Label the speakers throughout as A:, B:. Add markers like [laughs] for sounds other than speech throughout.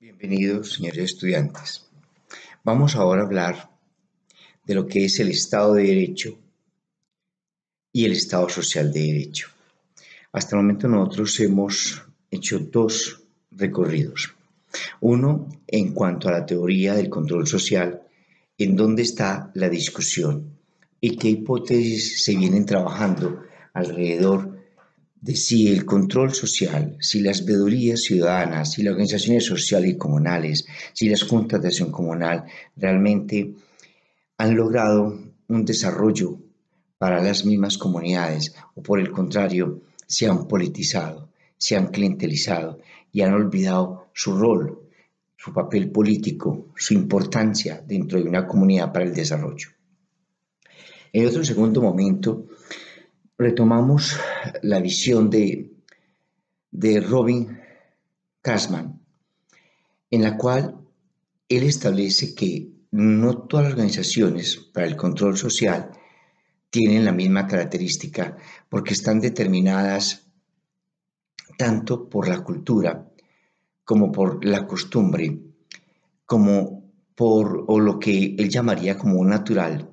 A: Bienvenidos, señores estudiantes. Vamos ahora a hablar de lo que es el Estado de Derecho y el Estado Social de Derecho. Hasta el momento nosotros hemos hecho dos recorridos. Uno en cuanto a la teoría del control social, en dónde está la discusión y qué hipótesis se vienen trabajando alrededor de si el control social, si las veedurías ciudadanas, si las organizaciones sociales y comunales, si las juntas de acción comunal realmente han logrado un desarrollo para las mismas comunidades o por el contrario se han politizado, se han clientelizado y han olvidado su rol, su papel político, su importancia dentro de una comunidad para el desarrollo. En otro segundo momento, retomamos la visión de, de Robin Krasman, en la cual él establece que no todas las organizaciones para el control social tienen la misma característica porque están determinadas tanto por la cultura como por la costumbre, como por o lo que él llamaría como natural,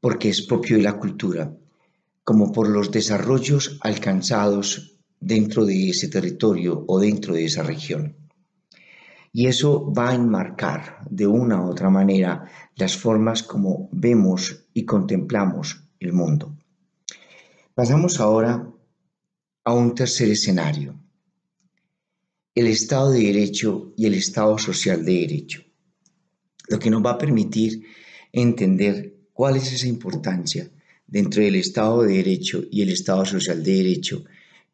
A: porque es propio de la cultura como por los desarrollos alcanzados dentro de ese territorio o dentro de esa región. Y eso va a enmarcar de una u otra manera las formas como vemos y contemplamos el mundo. Pasamos ahora a un tercer escenario, el Estado de Derecho y el Estado Social de Derecho, lo que nos va a permitir entender cuál es esa importancia dentro del Estado de Derecho y el Estado Social de Derecho,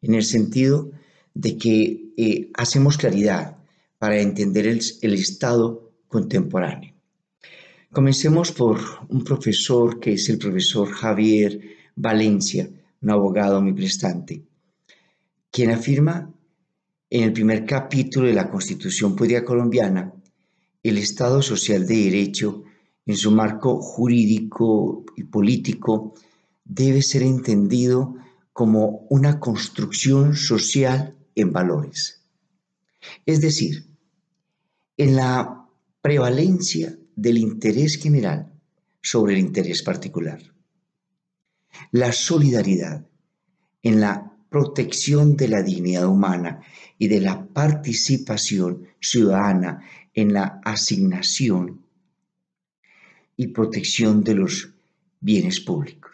A: en el sentido de que eh, hacemos claridad para entender el, el Estado contemporáneo. Comencemos por un profesor que es el profesor Javier Valencia, un abogado muy prestante, quien afirma en el primer capítulo de la Constitución Política Colombiana, el Estado Social de Derecho, en su marco jurídico y político, debe ser entendido como una construcción social en valores. Es decir, en la prevalencia del interés general sobre el interés particular. La solidaridad en la protección de la dignidad humana y de la participación ciudadana en la asignación y protección de los bienes públicos.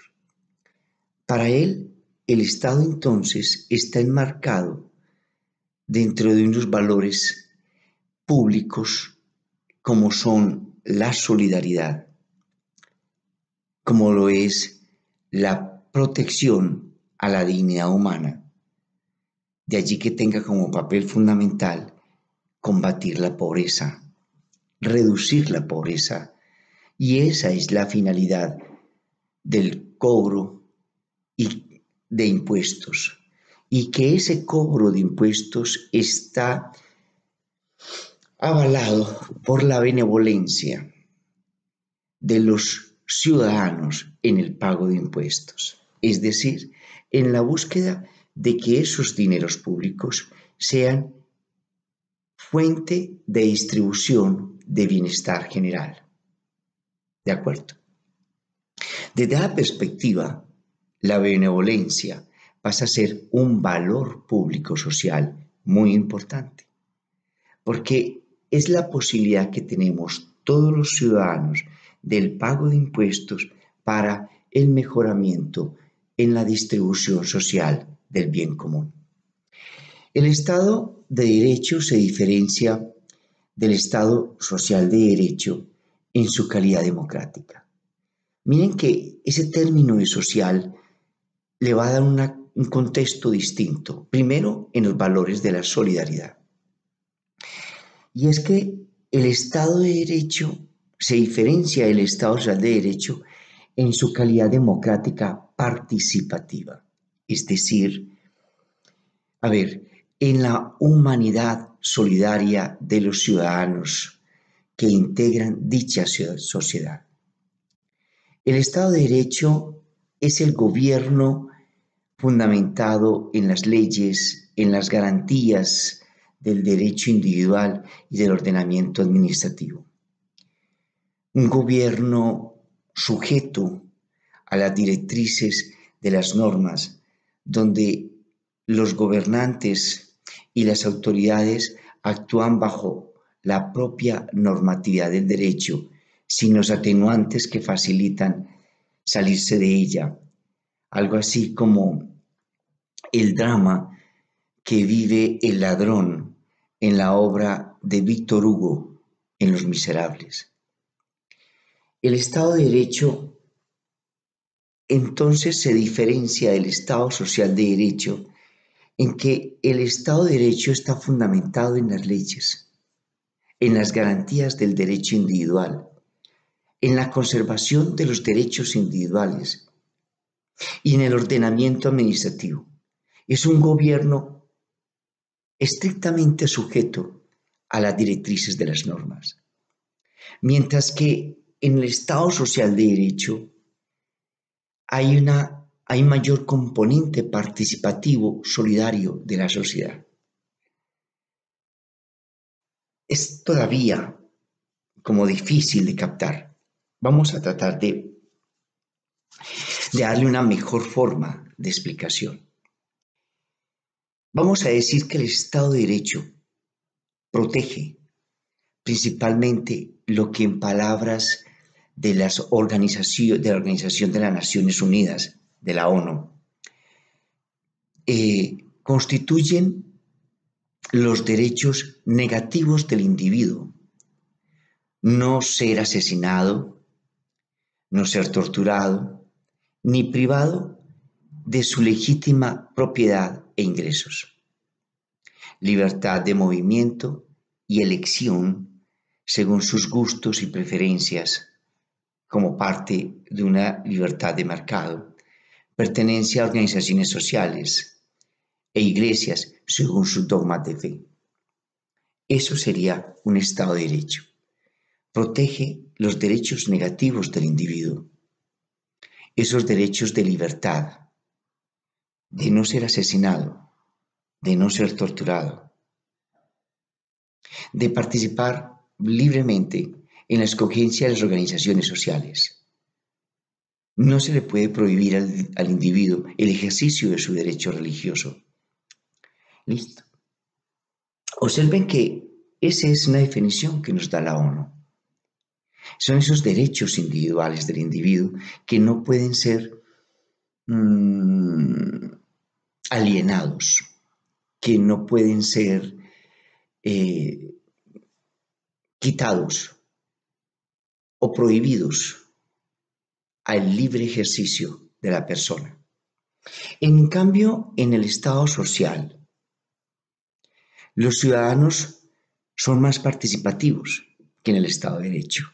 A: Para él, el Estado entonces está enmarcado dentro de unos valores públicos como son la solidaridad, como lo es la protección a la dignidad humana. De allí que tenga como papel fundamental combatir la pobreza, reducir la pobreza, y esa es la finalidad del cobro de impuestos y que ese cobro de impuestos está avalado por la benevolencia de los ciudadanos en el pago de impuestos, es decir, en la búsqueda de que esos dineros públicos sean fuente de distribución de bienestar general. ¿De acuerdo? Desde la perspectiva, la benevolencia pasa a ser un valor público social muy importante, porque es la posibilidad que tenemos todos los ciudadanos del pago de impuestos para el mejoramiento en la distribución social del bien común. El Estado de Derecho se diferencia del Estado social de Derecho en su calidad democrática. Miren que ese término de social le va a dar un contexto distinto. Primero, en los valores de la solidaridad. Y es que el Estado de Derecho se diferencia del Estado de Derecho en su calidad democrática participativa. Es decir, a ver, en la humanidad solidaria de los ciudadanos que integran dicha sociedad. El Estado de Derecho es el gobierno fundamentado en las leyes, en las garantías del derecho individual y del ordenamiento administrativo. Un gobierno sujeto a las directrices de las normas, donde los gobernantes y las autoridades actúan bajo la propia normatividad del derecho, sin los atenuantes que facilitan salirse de ella. Algo así como el drama que vive el ladrón en la obra de Víctor Hugo en Los Miserables. El Estado de Derecho entonces se diferencia del Estado Social de Derecho en que el Estado de Derecho está fundamentado en las leyes, en las garantías del derecho individual, en la conservación de los derechos individuales y en el ordenamiento administrativo. Es un gobierno estrictamente sujeto a las directrices de las normas. Mientras que en el Estado social de derecho hay, una, hay mayor componente participativo solidario de la sociedad. Es todavía como difícil de captar Vamos a tratar de, darle una mejor forma de explicación. Vamos a decir que el Estado de Derecho protege principalmente lo que en palabras de, de la Organización de las Naciones Unidas, de la ONU, eh, constituyen los derechos negativos del individuo. No ser asesinado, no ser torturado, ni privado de su legítima propiedad e ingresos. Libertad de movimiento y elección según sus gustos y preferencias, como parte de una libertad de mercado. Pertenencia a organizaciones sociales e iglesias según sus dogmas de fe. Eso sería un Estado de Derecho protege los derechos negativos del individuo, esos derechos de libertad, de no ser asesinado, de no ser torturado, de participar libremente en la escogencia de las organizaciones sociales. No se le puede prohibir al, individuo el ejercicio de su derecho religioso. Listo. Observen que esa es una definición que nos da la ONU. Son esos derechos individuales del individuo que no pueden ser mm, alienados, que no pueden ser eh, quitados o prohibidos al libre ejercicio de la persona. En cambio, en el Estado social, los ciudadanos son más participativos que en el Estado de Derecho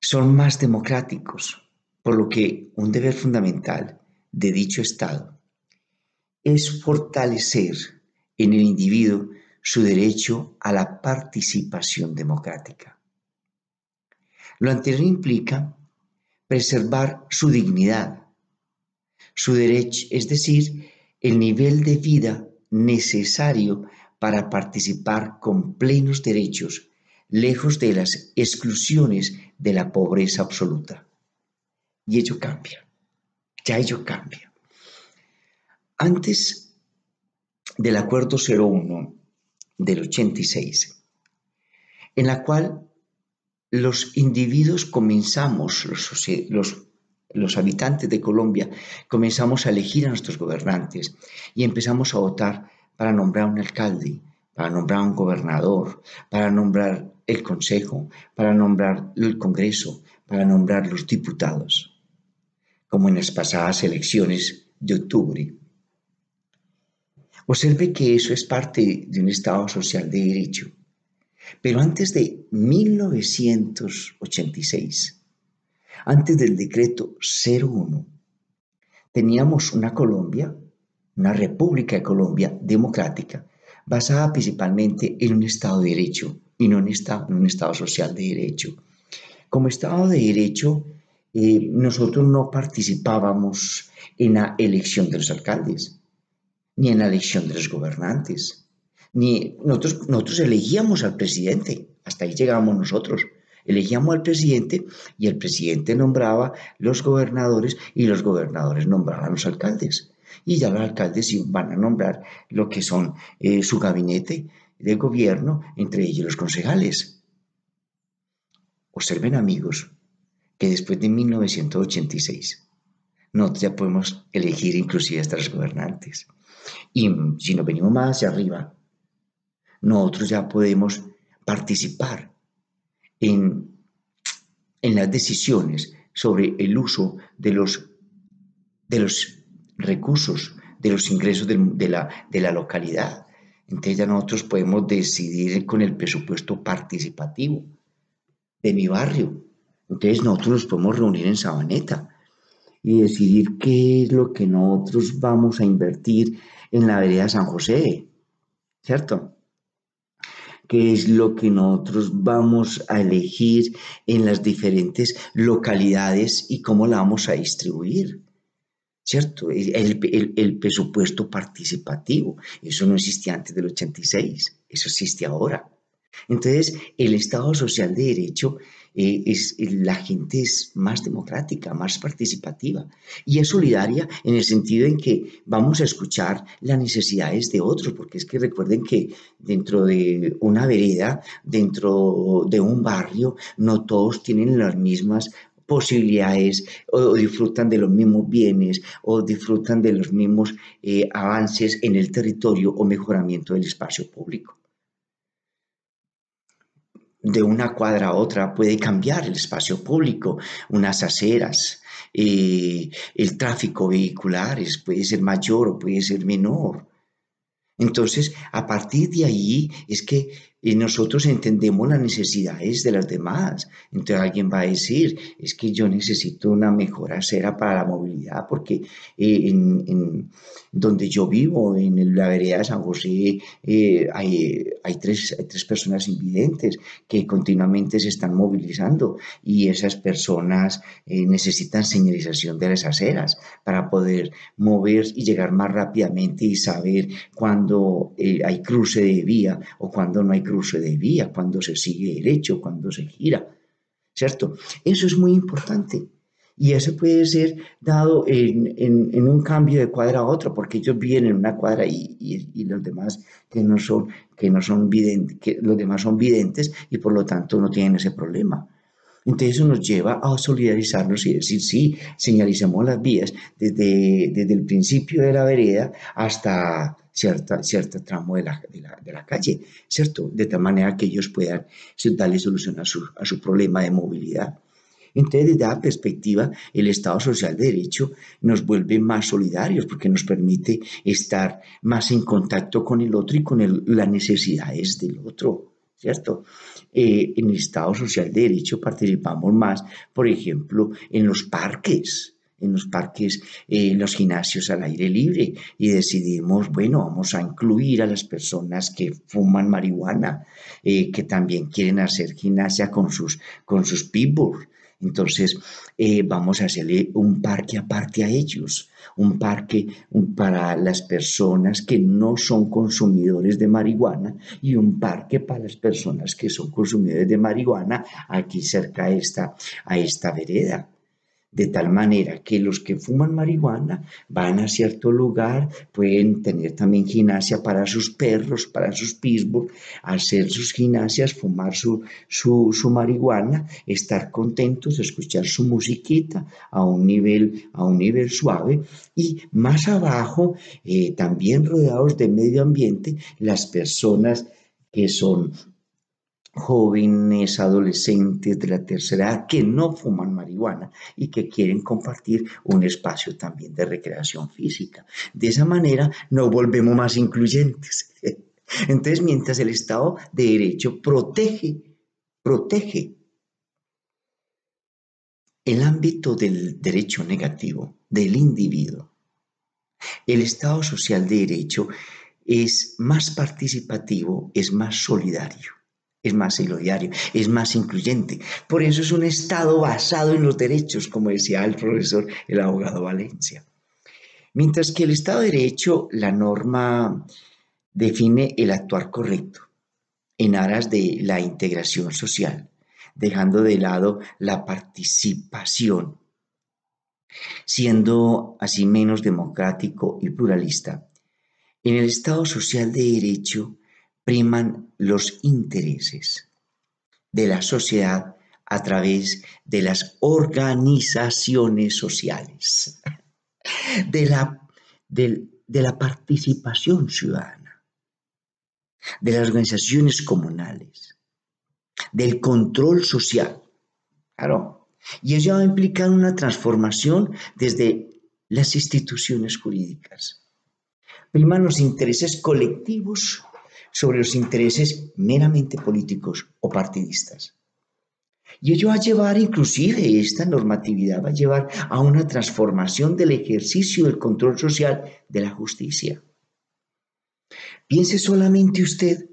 A: son más democráticos, por lo que un deber fundamental de dicho Estado es fortalecer en el individuo su derecho a la participación democrática. Lo anterior implica preservar su dignidad, su derecho, es decir, el nivel de vida necesario para participar con plenos derechos lejos de las exclusiones de la pobreza absoluta. Y ello cambia, ya ello cambia. Antes del Acuerdo 01 del 86, en la cual los individuos comenzamos, los, los, los habitantes de Colombia, comenzamos a elegir a nuestros gobernantes y empezamos a votar para nombrar un alcalde, para nombrar un gobernador, para nombrar el Consejo, para nombrar el Congreso, para nombrar los diputados, como en las pasadas elecciones de octubre. Observe que eso es parte de un Estado social de derecho. Pero antes de 1986, antes del decreto 01, teníamos una Colombia, una República de Colombia democrática, basada principalmente en un Estado de Derecho y no en, un Estado social de Derecho. Como Estado de Derecho, eh, nosotros no participábamos en la elección de los alcaldes, ni en la elección de los gobernantes, Ni nosotros, elegíamos al presidente, hasta ahí llegábamos nosotros. Elegíamos al presidente y el presidente nombraba los gobernadores y los gobernadores nombraban los alcaldes. Y ya los alcaldes van a nombrar lo que son eh, su gabinete de gobierno, entre ellos los concejales. Observen amigos que después de 1986 nosotros ya podemos elegir inclusive hasta los gobernantes. Y si nos venimos más hacia arriba, nosotros ya podemos participar en, en las decisiones sobre el uso de los, de los recursos, de los ingresos de, la, de la localidad. Entonces ya nosotros podemos decidir con el presupuesto participativo de mi barrio. Entonces nosotros nos podemos reunir en Sabaneta y decidir qué es lo que nosotros vamos a invertir en la vereda San José, ¿cierto? qué es lo que nosotros vamos a elegir en las diferentes localidades y cómo la vamos a distribuir. ¿Cierto? El, presupuesto participativo, eso no existía antes del 86, eso existe ahora. Entonces, el Estado social de derecho eh, es, la gente es más democrática, más participativa y es solidaria en el sentido en que vamos a escuchar las necesidades de otros, porque es que recuerden que dentro de una vereda, dentro de un barrio, no todos tienen las mismas posibilidades o, disfrutan de los mismos bienes o disfrutan de los mismos eh, avances en el territorio o mejoramiento del espacio público de una cuadra a otra puede cambiar el espacio público, unas aceras, eh, el tráfico vehicular puede ser mayor o puede ser menor. Entonces, a partir de ahí es que y nosotros entendemos las necesidades de las demás. Entonces alguien va a decir, es que yo necesito una mejor acera para la movilidad porque eh, en, donde yo vivo, en la vereda de San José, eh, hay, hay, tres, tres personas invidentes que continuamente se están movilizando y esas personas eh, necesitan señalización de las aceras para poder mover y llegar más rápidamente y saber cuándo hay cruce de vía o cuándo no hay cruce cruce de vía, cuando se sigue derecho, cuando se gira, ¿cierto? Eso es muy importante. Y eso puede ser dado en, un cambio de cuadra a otro, porque ellos viven en una cuadra y, los demás que no son, que no son videntes, los demás son videntes y por lo tanto no tienen ese problema. Entonces eso nos lleva a solidarizarnos y decir, sí, señalicemos las vías desde, desde el principio de la vereda hasta cierta, cierto tramo de la, de, la, calle, ¿cierto? De tal manera que ellos puedan darle solución a su, a su problema de movilidad. Entonces, desde esa perspectiva, el Estado Social de Derecho nos vuelve más solidarios porque nos permite estar más en contacto con el otro y con las necesidades del otro, ¿cierto? Eh, en el Estado Social de Derecho participamos más, por ejemplo, en los parques, en los parques, en eh, los gimnasios al aire libre y decidimos, bueno, vamos a incluir a las personas que fuman marihuana, eh, que también quieren hacer gimnasia con sus, con sus. Entonces, eh, vamos a hacerle un parque aparte a ellos, un parque para las personas que no son consumidores de marihuana y un parque para las personas que son consumidores de marihuana aquí cerca esta, a esta vereda de tal manera que los que fuman marihuana van a cierto lugar, pueden tener también gimnasia para sus perros, para sus pitbulls, hacer sus gimnasias, fumar su, su, marihuana, estar contentos, escuchar su musiquita a un nivel, a un nivel suave. Y más abajo, eh, también rodeados de medio ambiente, las personas que son jóvenes, adolescentes de la tercera edad que no fuman marihuana y que quieren compartir un espacio también de recreación física. De esa manera nos volvemos más incluyentes. [laughs] Entonces, mientras el Estado de Derecho protege, protege el ámbito del derecho negativo del individuo, el Estado social de Derecho es más participativo, es más solidario es más solidario, es más incluyente. Por eso es un Estado basado en los derechos, como decía el profesor, el abogado Valencia. Mientras que el Estado de Derecho, la norma define el actuar correcto en aras de la integración social, dejando de lado la participación, siendo así menos democrático y pluralista. En el Estado social de derecho priman los intereses de la sociedad a través de las organizaciones sociales, [laughs] de la, de, la participación ciudadana, de las organizaciones comunales, del control social. Claro. Y ello va a implicar una transformación desde las instituciones jurídicas. Priman los intereses colectivos sobre los intereses meramente políticos o partidistas. Y ello va a llevar, inclusive esta normatividad va a llevar a una transformación del ejercicio del control social de la justicia. Piense solamente usted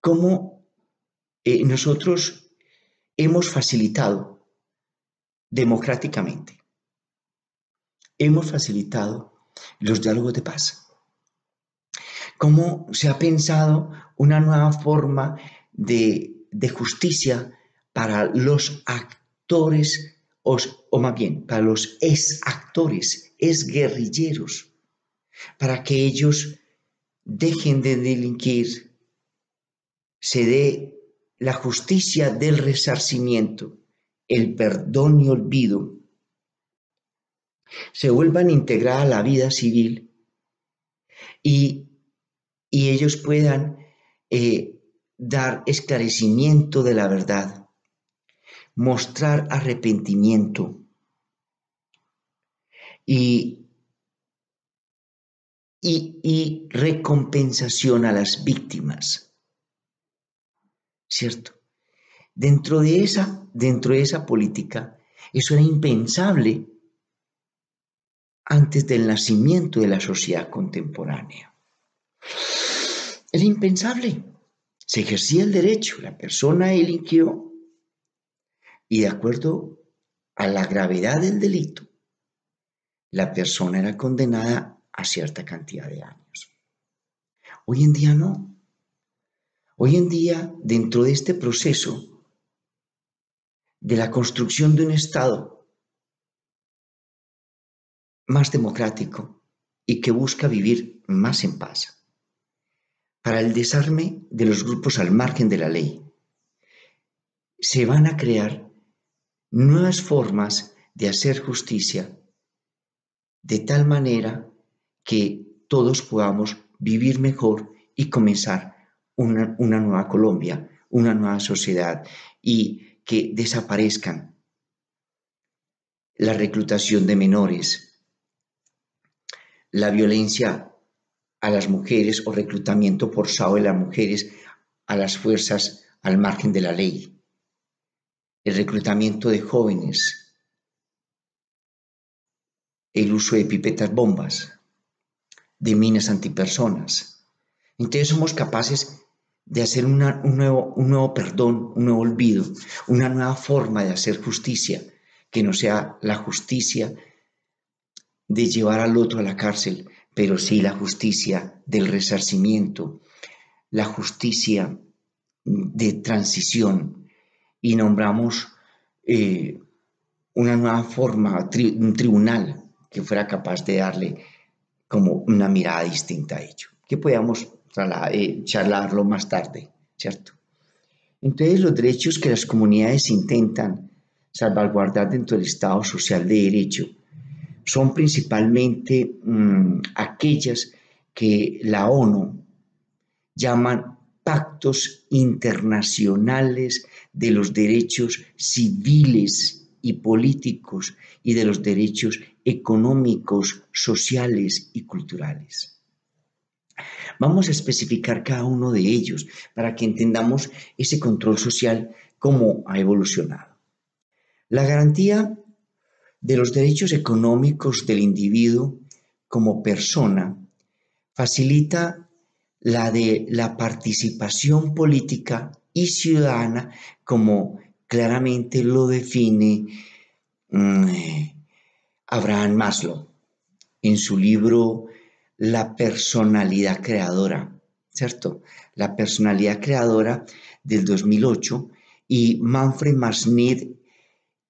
A: cómo eh, nosotros hemos facilitado democráticamente, hemos facilitado los diálogos de paz. Cómo se ha pensado una nueva forma de, justicia para los actores, o, más bien, para los ex-actores, ex-guerrilleros, para que ellos dejen de delinquir, se dé la justicia del resarcimiento, el perdón y olvido, se vuelvan a integrar a la vida civil y, ellos puedan eh, dar esclarecimiento de la verdad mostrar arrepentimiento y, y, recompensación a las víctimas. ¿Cierto? Dentro de esa, dentro de esa política, eso era impensable antes del nacimiento de la sociedad contemporánea. Era impensable. Se ejercía el derecho, la persona eligió y de acuerdo a la gravedad del delito, la persona era condenada a cierta cantidad de años. Hoy en día no. Hoy en día, dentro de este proceso de la construcción de un Estado más democrático y que busca vivir más en paz, para el desarme de los grupos al margen de la ley, se van a crear nuevas formas de hacer justicia de tal manera que todos podamos vivir mejor y comenzar una, nueva Colombia, una nueva sociedad y que desaparezcan la reclutación de menores, la violencia a las mujeres o reclutamiento forzado de las mujeres a las fuerzas al margen de la ley el reclutamiento de jóvenes, el uso de pipetas bombas, de minas antipersonas. Entonces somos capaces de hacer un, nuevo, un nuevo perdón, un nuevo olvido, una nueva forma de hacer justicia, que no sea la justicia de llevar al otro a la cárcel, pero sí la justicia del resarcimiento, la justicia de transición, y nombramos eh, una nueva forma, un tribunal que fuera capaz de darle como una mirada distinta a ello, que podamos eh, charlarlo más tarde, ¿cierto? Entonces los derechos que las comunidades intentan salvaguardar dentro del Estado social de derecho son principalmente mm, aquellas que la ONU llaman pactos internacionales de los derechos civiles y políticos y de los derechos económicos, sociales y culturales. Vamos a especificar cada uno de ellos para que entendamos ese control social cómo ha evolucionado. La garantía de los derechos económicos del individuo como persona facilita la de la participación política y ciudadana como claramente lo define mm, Abraham Maslow en su libro la personalidad creadora, ¿cierto? La personalidad creadora del 2008 y Manfred Masnid,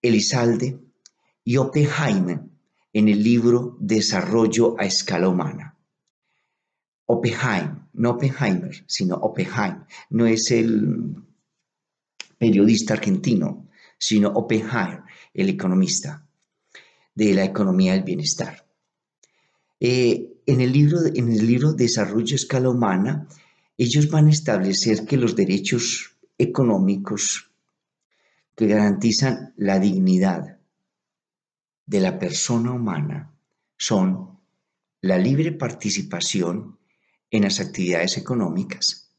A: Elizalde y Oppenheimer en el libro Desarrollo a escala humana. Oppenheimer, no Oppenheimer, sino Oppenheimer, no es el periodista argentino, sino Oppenheimer, el economista de la economía del bienestar. Eh, en, el libro, en el libro Desarrollo a escala humana, ellos van a establecer que los derechos económicos que garantizan la dignidad de la persona humana son la libre participación en las actividades económicas,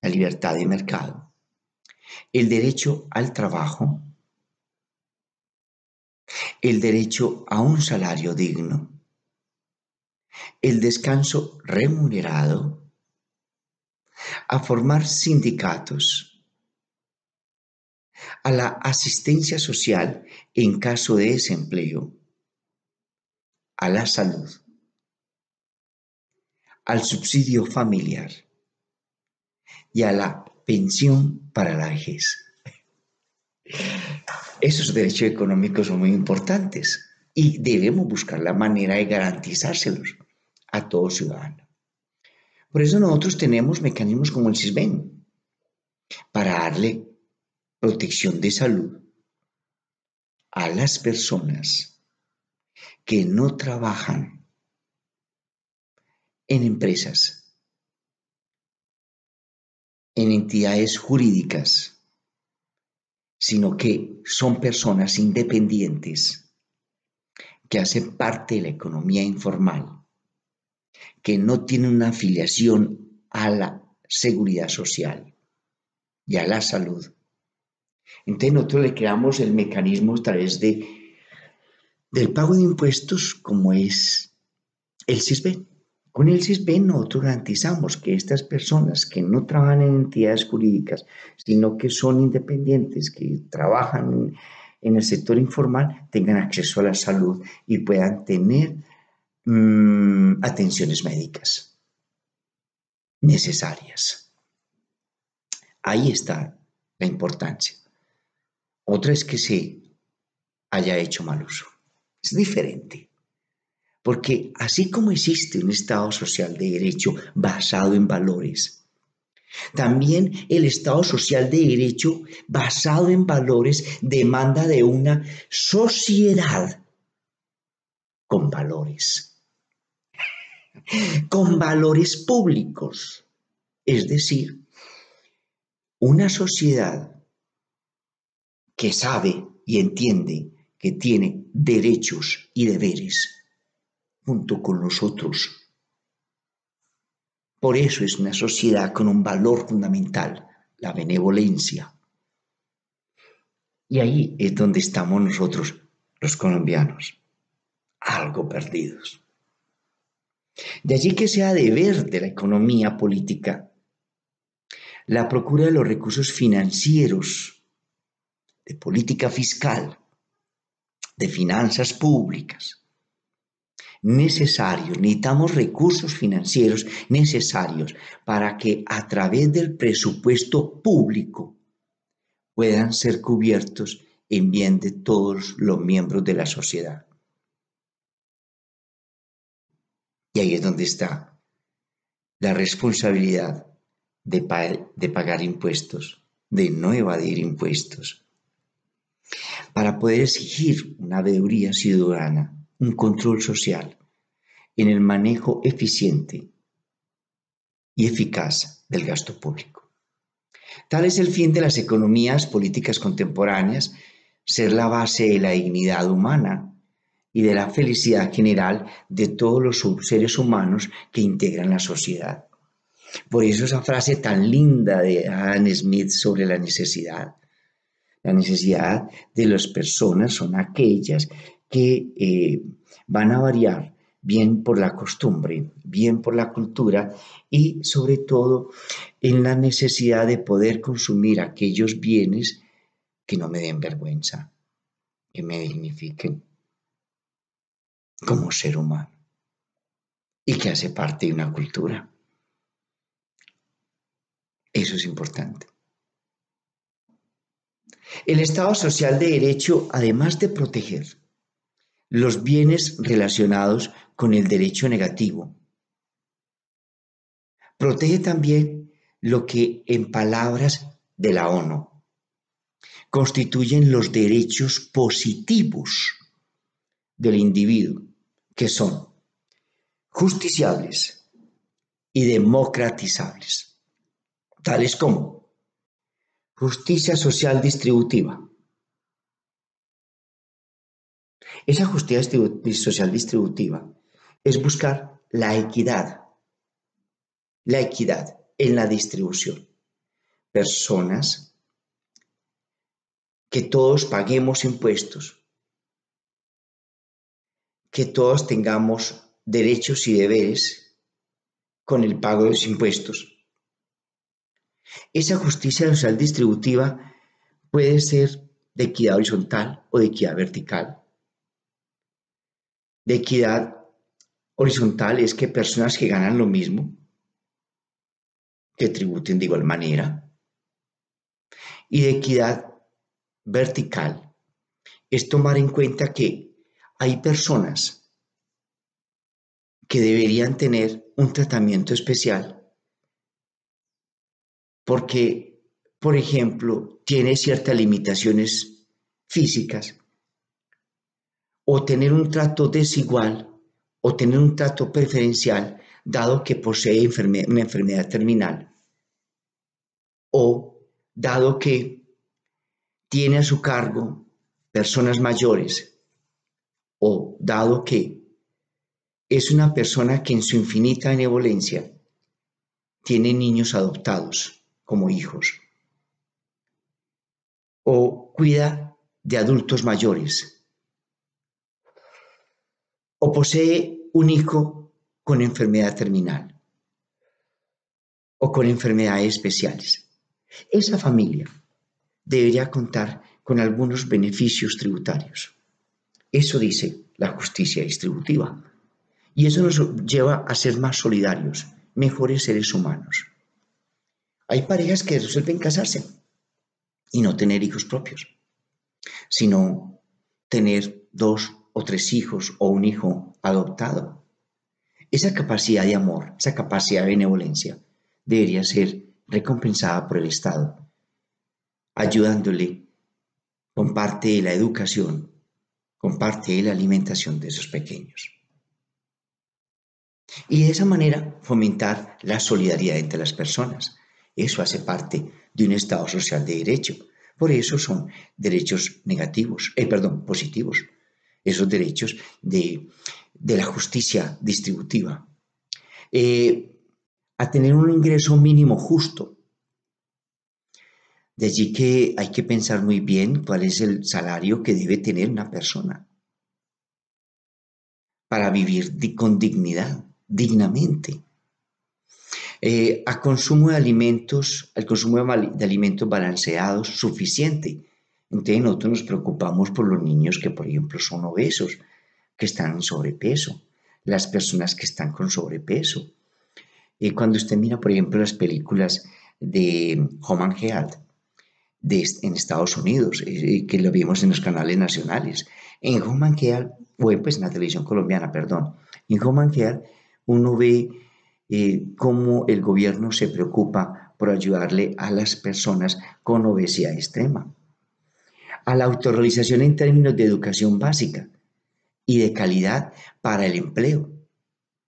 A: la libertad de mercado, el derecho al trabajo, el derecho a un salario digno, el descanso remunerado, a formar sindicatos, a la asistencia social en caso de desempleo, a la salud, al subsidio familiar y a la pensión para la vejez. Esos derechos económicos son muy importantes y debemos buscar la manera de garantizárselos a todo ciudadano. Por eso nosotros tenemos mecanismos como el CISBEN para darle protección de salud a las personas que no trabajan en empresas, en entidades jurídicas, sino que son personas independientes que hacen parte de la economía informal, que no tienen una afiliación a la seguridad social y a la salud. Entonces nosotros le creamos el mecanismo a través de, del pago de impuestos como es el CISBEN. Con el CISBEN nosotros garantizamos que estas personas que no trabajan en entidades jurídicas, sino que son independientes, que trabajan en el sector informal, tengan acceso a la salud y puedan tener mm, atenciones médicas necesarias. Ahí está la importancia. Otra es que se haya hecho mal uso. Es diferente. Porque así como existe un Estado social de derecho basado en valores, también el Estado social de derecho basado en valores demanda de una sociedad con valores, con valores públicos. Es decir, una sociedad que sabe y entiende que tiene derechos y deberes junto con los otros. Por eso es una sociedad con un valor fundamental, la benevolencia. Y ahí es donde estamos nosotros, los colombianos, algo perdidos. De allí que sea deber de la economía política la procura de los recursos financieros, de política fiscal, de finanzas públicas, necesarios, necesitamos recursos financieros necesarios para que a través del presupuesto público puedan ser cubiertos en bien de todos los miembros de la sociedad. Y ahí es donde está la responsabilidad de, de pagar impuestos, de no evadir impuestos, para poder exigir una veeduría ciudadana un control social en el manejo eficiente y eficaz del gasto público. Tal es el fin de las economías políticas contemporáneas, ser la base de la dignidad humana y de la felicidad general de todos los seres humanos que integran la sociedad. Por eso esa frase tan linda de Adam Smith sobre la necesidad. La necesidad de las personas son aquellas que eh, van a variar bien por la costumbre, bien por la cultura y sobre todo en la necesidad de poder consumir aquellos bienes que no me den vergüenza, que me dignifiquen como ser humano. y que hace parte de una cultura. Eso es importante. El Estado social de derecho, además de proteger los bienes relacionados con el derecho negativo, protege también lo que en palabras de la ONU constituyen los derechos positivos del individuo, que son justiciables y democratizables, tales como justicia social distributiva. Esa justicia social distributiva es buscar la equidad, la equidad en la distribución. Personas que todos paguemos impuestos, que todos tengamos derechos y deberes con el pago de los impuestos. Esa justicia social distributiva puede ser de equidad horizontal o de equidad vertical. De equidad horizontal es que personas que ganan lo mismo, que tributen de igual manera. Y de equidad vertical es tomar en cuenta que hay personas que deberían tener un tratamiento especial porque, por ejemplo, tiene ciertas limitaciones físicas. O tener un trato desigual o tener un trato preferencial dado que posee una enfermedad terminal. O dado que tiene a su cargo personas mayores. O dado que es una persona que en su infinita benevolencia tiene niños adoptados como hijos o cuida de adultos mayores o posee un hijo con enfermedad terminal o con enfermedades especiales. Esa familia debería contar con algunos beneficios tributarios. Eso dice la justicia distributiva. Y eso nos lleva a ser más solidarios, mejores seres humanos. Hay parejas que resuelven casarse y no tener hijos propios, sino tener dos o tres hijos o un hijo adoptado. Esa capacidad de amor, esa capacidad de benevolencia debería ser recompensada por el Estado, ayudándole con parte de la educación, con parte de la alimentación de esos pequeños. Y de esa manera fomentar la solidaridad entre las personas. Eso hace parte de un Estado social de derecho. Por eso son derechos negativos, eh, perdón, positivos. Esos derechos de, la justicia distributiva. Eh, a tener un ingreso mínimo justo. De allí que hay que pensar muy bien cuál es el salario que debe tener una persona para vivir con dignidad dignamente. Eh, a consumo de alimentos, al consumo de, alimentos balanceados suficiente. Entonces nosotros nos preocupamos por los niños que, por ejemplo, son obesos, que están en sobrepeso, las personas que están con sobrepeso. eh, cuando usted mira, por ejemplo, las películas de Home and Health en Estados Unidos, eh, que lo vimos en los canales nacionales, en Home and Health, pues en la televisión colombiana, perdón, en Home and Health uno ve eh, cómo el gobierno se preocupa por ayudarle a las personas con obesidad extrema, a la autorrealización en términos de educación básica y de calidad para el empleo.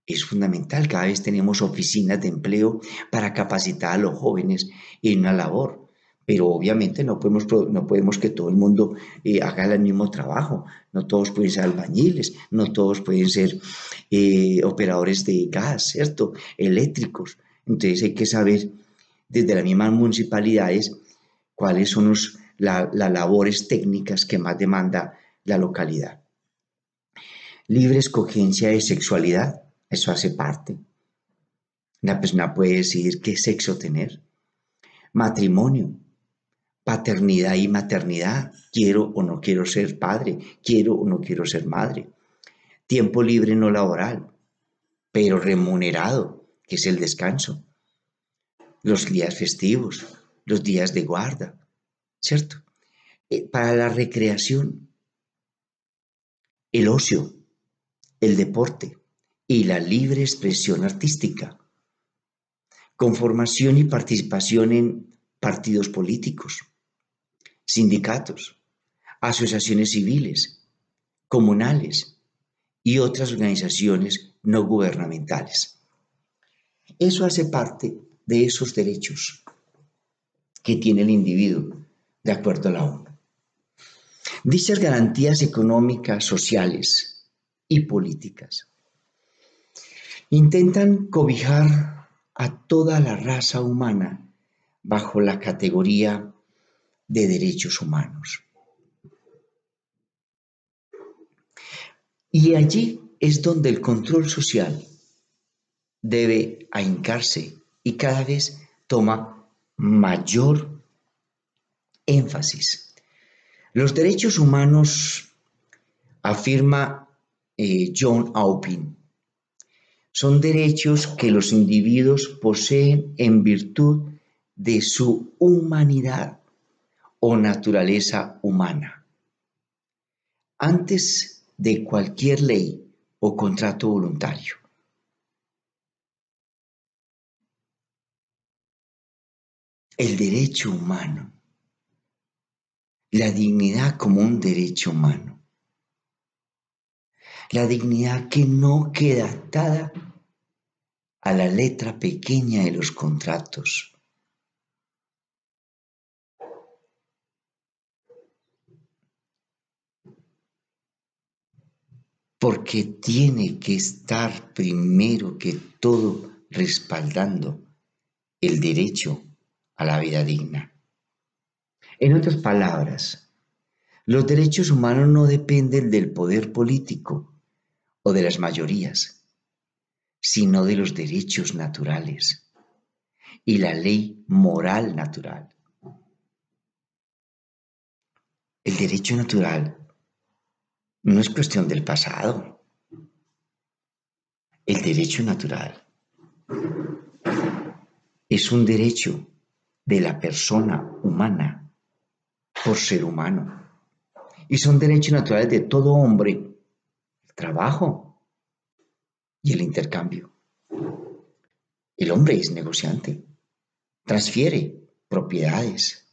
A: Es fundamental, cada vez tenemos oficinas de empleo para capacitar a los jóvenes en una labor pero obviamente no podemos, no podemos que todo el mundo eh, haga el mismo trabajo, no todos pueden ser albañiles, no todos pueden ser eh, operadores de gas, ¿cierto? Eléctricos. Entonces hay que saber desde las mismas municipalidades cuáles son las labores técnicas que más demanda la localidad. Libre escogencia de sexualidad, eso hace parte. Una persona puede decidir qué sexo tener. Matrimonio, paternidad y maternidad. Quiero o no quiero ser padre, quiero o no quiero ser madre. Tiempo libre no laboral. pero remunerado, que es el descanso, los días festivos, los días de guarda, ¿cierto? Eh, para la recreación, el ocio, el deporte y la libre expresión artística, con formación y participación en partidos políticos, sindicatos, asociaciones civiles, comunales y otras organizaciones no gubernamentales. Eso hace parte de esos derechos que tiene el individuo de acuerdo a la ONU. Dichas garantías económicas, sociales y políticas intentan cobijar a toda la raza humana bajo la categoría de derechos humanos. Y allí es donde el control social debe ahincarse y cada vez toma mayor énfasis. Los derechos humanos, afirma eh, John Aupin, son derechos que los individuos poseen en virtud de su humanidad o naturaleza humana. Antes de cualquier ley o contrato voluntario. El derecho humano, la dignidad como un derecho humano, la dignidad que no queda atada a la letra pequeña de los contratos porque tiene que estar primero que todo respaldando el derecho a la vida digna. En otras palabras, los derechos humanos no dependen del poder político o de las mayorías, sino de los derechos naturales y la ley moral natural. El derecho natural no es cuestión del pasado. El derecho natural es un derecho de la persona humana por ser humano. Y son derechos naturales de todo hombre, el trabajo y el intercambio. El hombre es negociante, transfiere propiedades,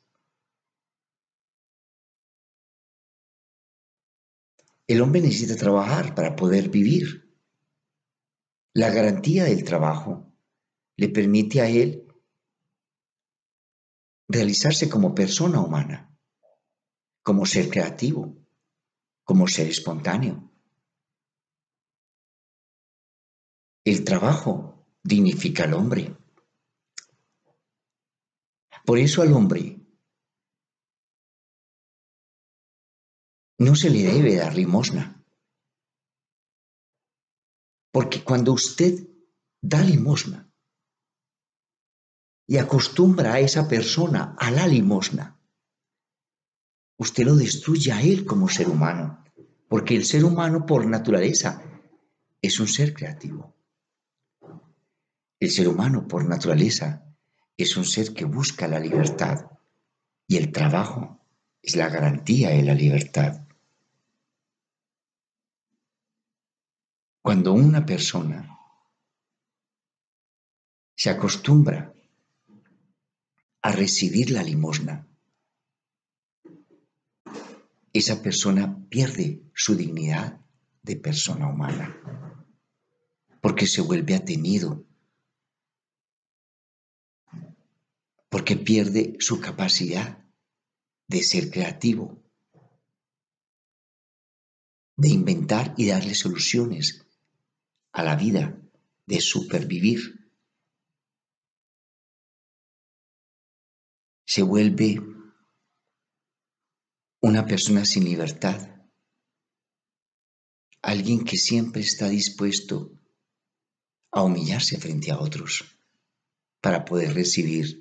A: El hombre necesita trabajar para poder vivir. La garantía del trabajo le permite a él realizarse como persona humana, como ser creativo, como ser espontáneo. El trabajo dignifica al hombre. Por eso al hombre no se le debe dar limosna. Porque cuando usted da limosna y acostumbra a esa persona a la limosna, usted lo destruye a él como ser humano. Porque el ser humano por naturaleza es un ser creativo. El ser humano por naturaleza es un ser que busca la libertad y el trabajo es la garantía de la libertad. Cuando una persona se acostumbra a recibir la limosna, esa persona pierde su dignidad de persona humana, porque se vuelve atenido, porque pierde su capacidad de ser creativo, de inventar y darle soluciones a la vida de supervivir. Se vuelve una persona sin libertad, alguien que siempre está dispuesto a humillarse frente a otros para poder recibir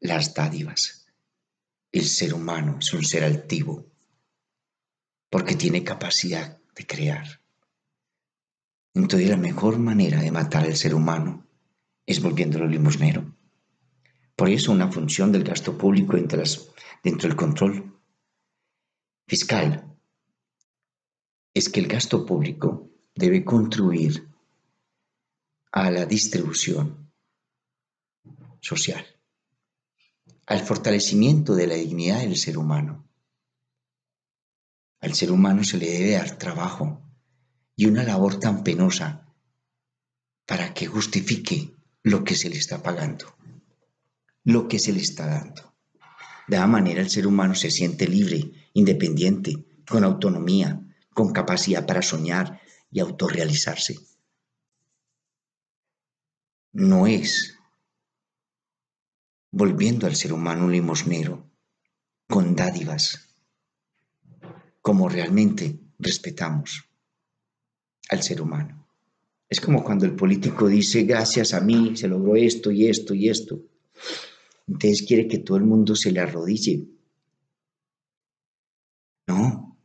A: las dádivas. El ser humano es un ser altivo porque tiene capacidad de crear Entonces la mejor manera de matar al ser humano es volviéndolo limosnero. Por eso una función del gasto público dentro del control fiscal es que el gasto público debe contribuir a la distribución social, al fortalecimiento de la dignidad del ser humano. Al ser humano se le debe dar trabajo y una labor tan penosa para que justifique lo que se le está pagando, lo que se le está dando. De esa manera el ser humano se siente libre, independiente, con autonomía, con capacidad para soñar y autorrealizarse. No es volviendo al ser humano un limosnero con dádivas, como realmente respetamos al ser humano. Es como cuando el político dice, gracias a mí se logró esto y esto y esto. Entonces quiere que todo el mundo se le arrodille. No.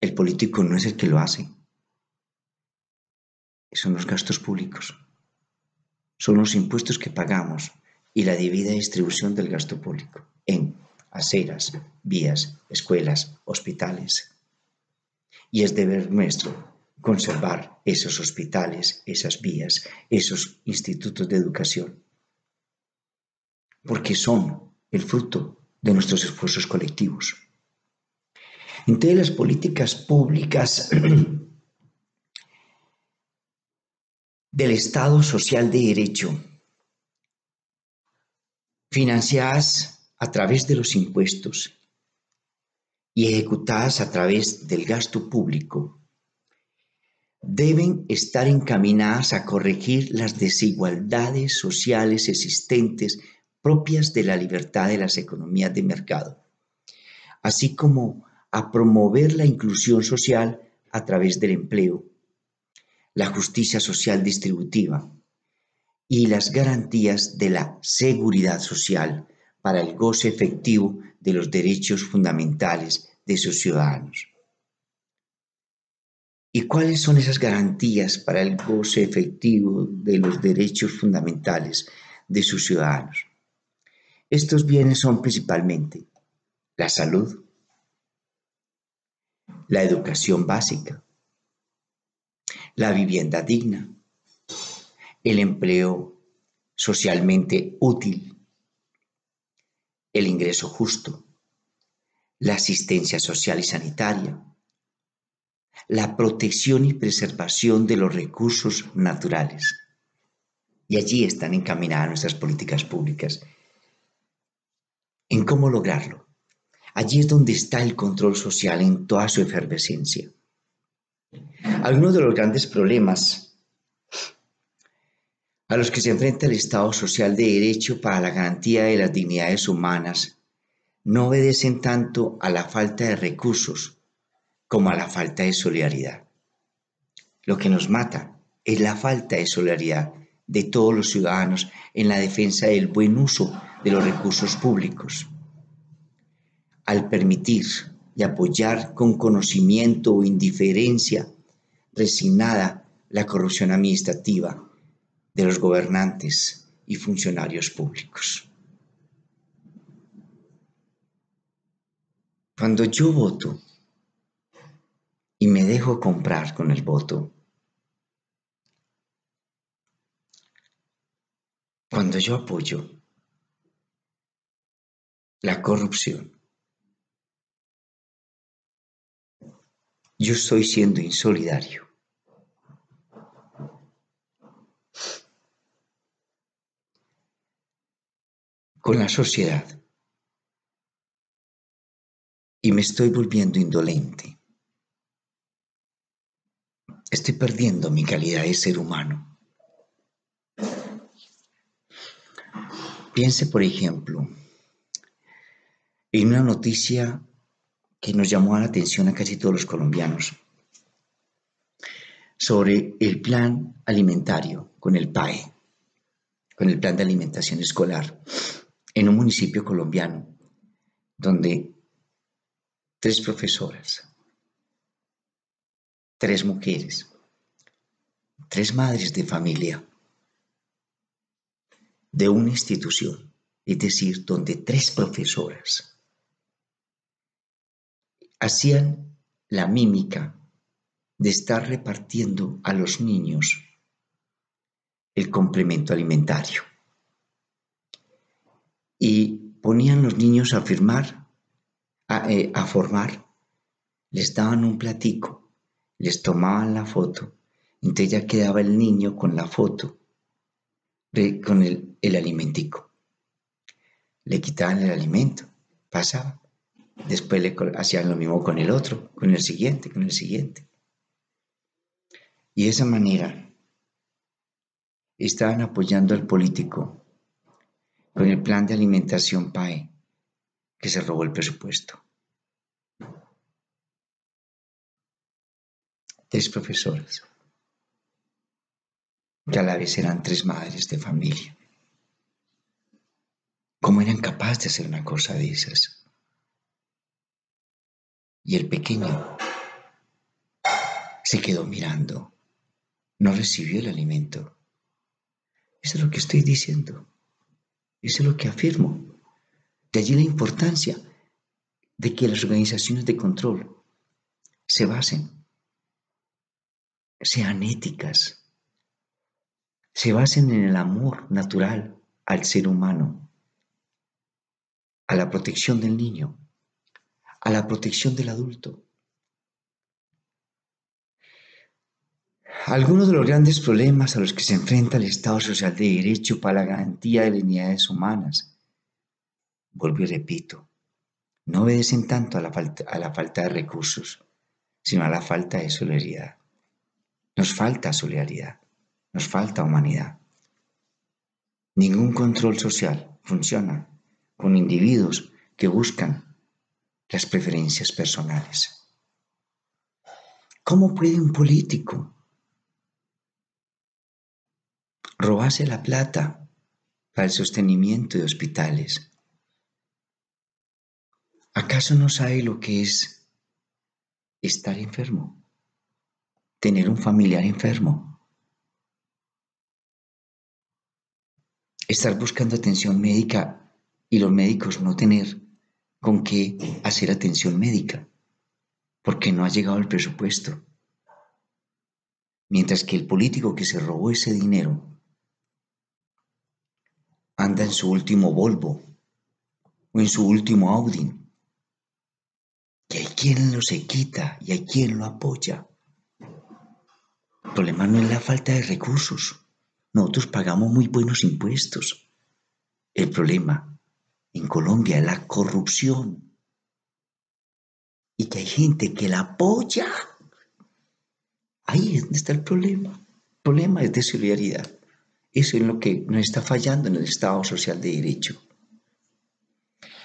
A: El político no es el que lo hace. Son los gastos públicos. Son los impuestos que pagamos y la debida distribución del gasto público en aceras, vías, escuelas, hospitales, y es deber nuestro conservar esos hospitales, esas vías, esos institutos de educación, porque son el fruto de nuestros esfuerzos colectivos. Entre las políticas públicas [clears throat] del Estado social de derecho, financiadas a través de los impuestos y ejecutadas a través del gasto público deben estar encaminadas a corregir las desigualdades sociales existentes propias de la libertad de las economías de mercado, así como a promover la inclusión social a través del empleo, la justicia social distributiva y las garantías de la seguridad social para el goce efectivo de los derechos fundamentales de sus ciudadanos. ¿Y cuáles son esas garantías para el goce efectivo de los derechos fundamentales de sus ciudadanos? Estos bienes son principalmente la salud, la educación básica, la vivienda digna, el empleo socialmente útil, el ingreso justo, la asistencia social y sanitaria, la protección y preservación de los recursos naturales. Y allí están encaminadas nuestras políticas públicas. ¿En cómo lograrlo? Allí es donde está el control social en toda su efervescencia. Algunos de los grandes problemas a los que se enfrenta el Estado social de derecho para la garantía de las dignidades humanas no obedecen tanto a la falta de recursos como a la falta de solidaridad. Lo que nos mata es la falta de solidaridad de todos los ciudadanos en la defensa del buen uso de los recursos públicos. Al permitir y apoyar con conocimiento o indiferencia resignada la corrupción administrativa, de los gobernantes y funcionarios públicos. Cuando yo voto y me dejo comprar con el voto, cuando yo apoyo la corrupción, yo estoy siendo insolidario. Con la sociedad y me estoy volviendo indolente. Estoy perdiendo mi calidad de ser humano. Piense, por ejemplo, en una noticia que nos llamó la atención a casi todos los colombianos sobre el plan alimentario con el PAE, con el plan de alimentación escolar en un municipio colombiano donde tres profesoras, tres mujeres, tres madres de familia de una institución, es decir, donde tres profesoras hacían la mímica de estar repartiendo a los niños el complemento alimentario. Y ponían los niños a firmar, a, eh, a formar, les daban un platico, les tomaban la foto, entonces ya quedaba el niño con la foto, con el, el alimentico. Le quitaban el alimento, pasaba. Después le hacían lo mismo con el otro, con el siguiente, con el siguiente. Y de esa manera estaban apoyando al político con el plan de alimentación PAE que se robó el presupuesto. Tres profesoras, que a la vez eran tres madres de familia. ¿Cómo eran capaces de hacer una cosa de esas? Y el pequeño se quedó mirando, no recibió el alimento. Eso es lo que estoy diciendo. Eso es lo que afirmo. De allí la importancia de que las organizaciones de control se basen, sean éticas, se basen en el amor natural al ser humano, a la protección del niño, a la protección del adulto, Algunos de los grandes problemas a los que se enfrenta el Estado Social de Derecho para la garantía de las unidades humanas, vuelvo y repito, no obedecen tanto a la, falta, a la falta de recursos, sino a la falta de solidaridad. Nos falta solidaridad, nos falta humanidad. Ningún control social funciona con individuos que buscan las preferencias personales. ¿Cómo puede un político robase la plata para el sostenimiento de hospitales. ¿Acaso no sabe lo que es estar enfermo? Tener un familiar enfermo. Estar buscando atención médica y los médicos no tener con qué hacer atención médica porque no ha llegado el presupuesto. Mientras que el político que se robó ese dinero anda en su último Volvo o en su último Audi. Y hay quien lo se quita y hay quien lo apoya. El problema no es la falta de recursos. Nosotros pagamos muy buenos impuestos. El problema en Colombia es la corrupción. Y que hay gente que la apoya. Ahí está el problema. El problema es de solidaridad. Eso es lo que nos está fallando en el Estado social de derecho.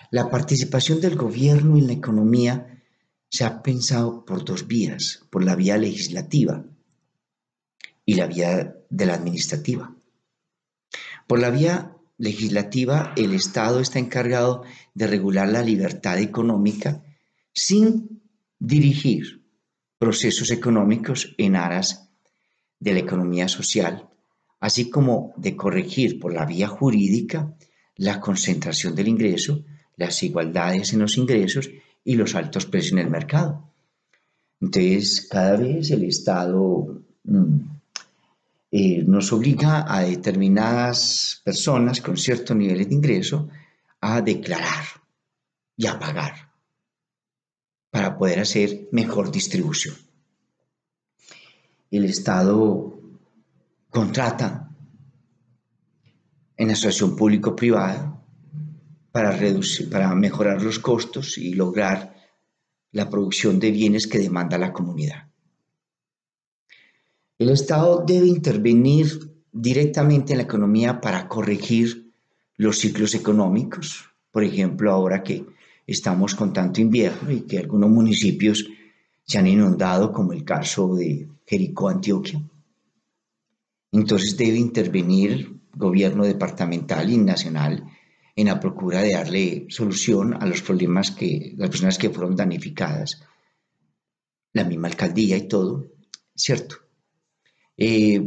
A: La participación del gobierno en la economía se ha pensado por dos vías, por la vía legislativa y la vía de la administrativa. Por la vía legislativa, el Estado está encargado de regular la libertad económica sin dirigir procesos económicos en aras de la economía social así como de corregir por la vía jurídica la concentración del ingreso, las igualdades en los ingresos y los altos precios en el mercado. Entonces, cada vez el Estado mm, eh, nos obliga a determinadas personas con ciertos niveles de ingreso a declarar y a pagar para poder hacer mejor distribución. El Estado contrata en asociación público-privada para, para mejorar los costos y lograr la producción de bienes que demanda la comunidad. El Estado debe intervenir directamente en la economía para corregir los ciclos económicos. Por ejemplo, ahora que estamos con tanto invierno y que algunos municipios se han inundado, como el caso de Jericó, Antioquia. Entonces debe intervenir gobierno departamental y nacional en la procura de darle solución a los problemas que las personas que fueron damnificadas, la misma alcaldía y todo, ¿cierto? eh,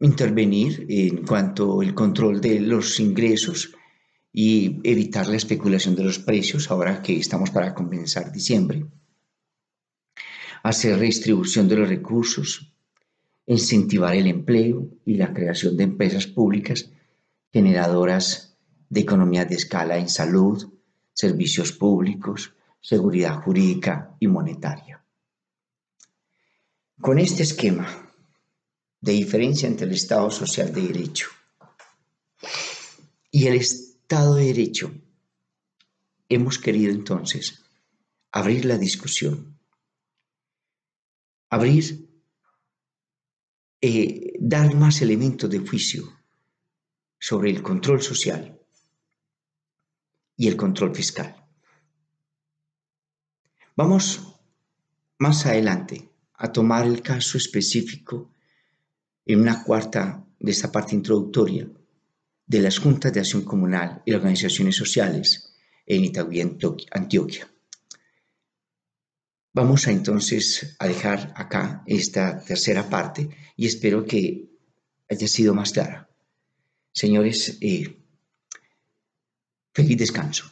A: intervenir en cuanto al control de los ingresos y evitar la especulación de los precios ahora que estamos para comenzar diciembre. Hacer redistribución de los recursos, incentivar el empleo y la creación de empresas públicas generadoras de economía de escala en salud, servicios públicos, seguridad jurídica y monetaria. Con este esquema de diferencia entre el Estado social de derecho y el Estado de derecho, hemos querido entonces abrir la discusión, abrir, eh, dar más elementos de juicio sobre el control social y el control fiscal. Vamos más adelante a tomar el caso específico en una cuarta de esta parte introductoria de las juntas de acción comunal y organizaciones sociales en Itagüí, Antioquia. Vamos a entonces a dejar acá esta tercera parte y espero que haya sido más clara. Señores, eh, feliz descanso.